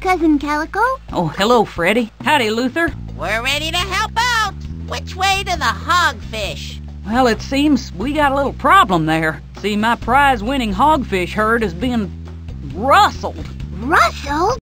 Cousin Calico. Oh, hello, Freddi. Howdy, Luther. We're ready to help out. Which way to the hogfish? Well, it seems we got a little problem there. See, my prize winning hogfish herd is being rustled. Rustled?